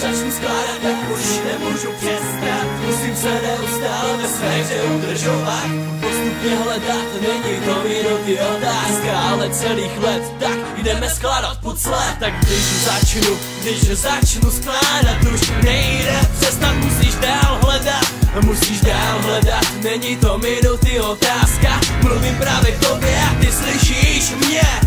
tak už nemůžu přestat. Musím se neustále ve své hře udržovat. Postupně hledat, není to minuty otázka Ale celých let, tak jdeme skládat pucle. Tak když začnu, když začnu skládat Už nejde. Přestat, musíš dál hledat Musíš dál hledat, není to minuty otázka. Mluvím právě k tobě a ty slyšíš mě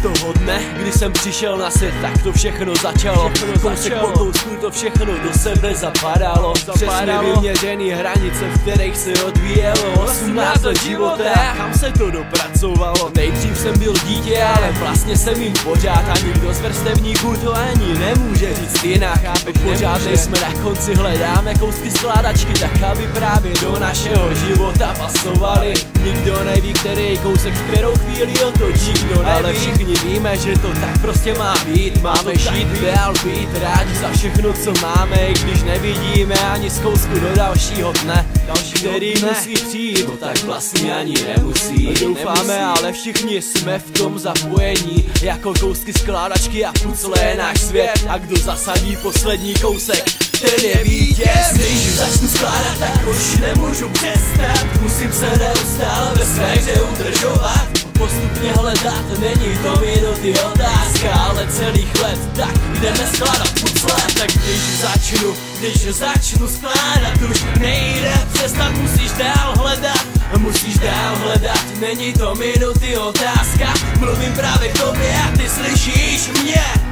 Toho dne, kdy jsem přišel na svět, tak to všechno začalo. Kousek po kousku to všechno do sebe zapadalo. Přesně vyměřený hranice, v kterých se odvíjelo. 18 let života, kam se to dopracovalo? Nejdřív jsem byl dítě, ale vlastně jsem jim pořád A nikdo z vrstevníků to ani nemůže říct jinak. Pořád jsme na konci, hledáme kousky skládačky Tak aby právě do našeho života pasovaly Nikdo neví, který kousek v kterou chvíli otočí. Kdo neví, ale všichni víme, že to tak prostě má být. Máme žít, dál být, rádi za všechno, co máme I když nevidíme ani z kousku do dalšího dne. Který musí přijít, no tak vlastně ani nemusí. Doufáme, ale všichni jsme v tom zapojení. Jako kousky skládačky a pucle je náš svět. A kdo zasadí poslední kousek, ten je vítěz Když začnu skládat, tak už nemůžu přestat. Musím se neustále ve své hře udržovat. Postupně hledat, není to minuty otázka Ale celých let, tak jdeme skládat pucle Tak když začnu, když začnu skládat Už nejde přestat, musíš dál hledat Musíš dál hledat, není to minuty otázka. Mluvím právě k tobě a ty slyšíš mě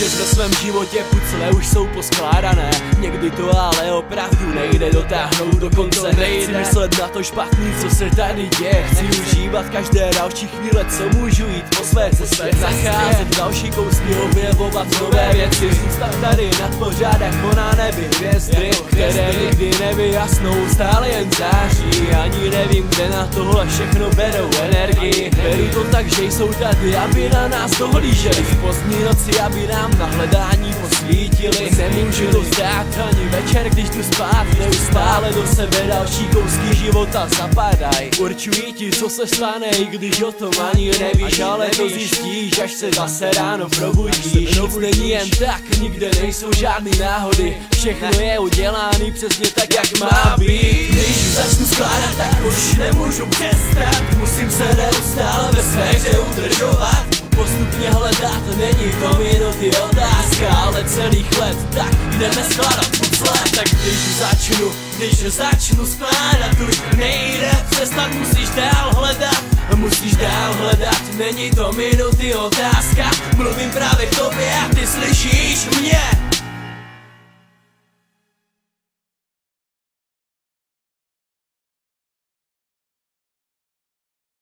Že ve svém životě pucle už jsou poskládané. Někdy to ale opravdu nejde dotáhnout do konce. Nechci myslet na to špatný, co se tady děje. Chci užívat každé další chvíle, co můžu jít po své cestě. Nacházet další kousky, objevovat nové věci. Zůstat tady nad pořádek, na nebi hvězdy Které nikdy nevyjasnou, stále jen září Ani nevím, kde na tohle všechno berou energii. Beru to tak, že jsou tady, aby na nás dohlíželi. V pozdní noci, aby nám na hledání posvítili Nemůžu to zdát ani večer, když tu spát. Neustále do sebe další kousky života zapadaj. Určují ti, co se stane, i když o tom ani nevíš. Ale to zjistíš, až se zase ráno probudíš. Nic není jen tak, nikde nejsou žádný náhody. Všechno je udělaný přesně tak, jak má být. Když začnu skládat, tak už nemůžu přestat. Musím se neustále ve své udržovat postupně hledat. Není to minuty otázka, ale celých let. Tak jdeme skládat pucle. Tak když začnu, když začnu skládat Už nejde. Přestat, musíš dál hledat. Musíš dál hledat, není to minuty otázka. Mluvím právě k tobě a ty slyšíš mě